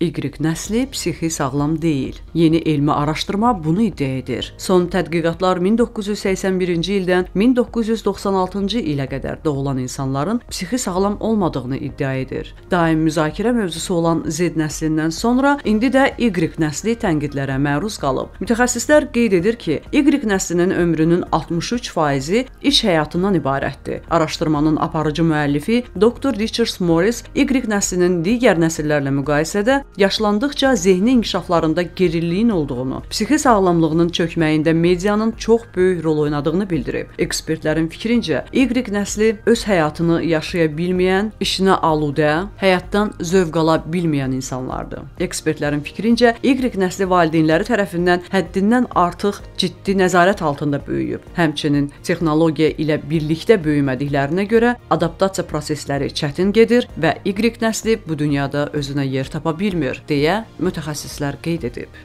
Y nəsli psixi sağlam deyil. Yeni elmi araşdırma bunu iddia edir. Son tədqiqatlar 1981-ci ildən 1996-cı ilə qədər doğulan insanların psixi sağlam olmadığını iddia edir. Daim müzakirə mövzusu olan Z nəslindən sonra indi də Y nəsli tənqidlərə məruz qalıb. Mütəxəssislər qeyd edir ki, Y nəslinin ömrünün 63%-i iş həyatından ibarətdir. Araşdırmanın aparıcı müəllifi Dr. Richard Morris Y nəslinin digər nəsillərlə müqayisədə yaşlandıqca zehni inkişaflarında geriliyin olduğunu, psixi sağlamlığının çökməyində medianın çox böyük rol oynadığını bildirib. Ekspertlərin fikrincə, Y nəsli öz həyatını yaşaya bilməyən, işinə aludə, həyatdan zövq ala bilməyən insanlardır. Ekspertlərin fikrincə, Y nəsli valideynləri tərəfindən həddindən artıq ciddi nəzarət altında böyüyüb. Həmçinin texnologiya ilə birlikdə böyümədiklərinə görə adaptasiya prosesləri çətin gedir və Y nəsli bu dünyada özünə yer tapa bilmir deyə mütəxəssislər qeyd edib.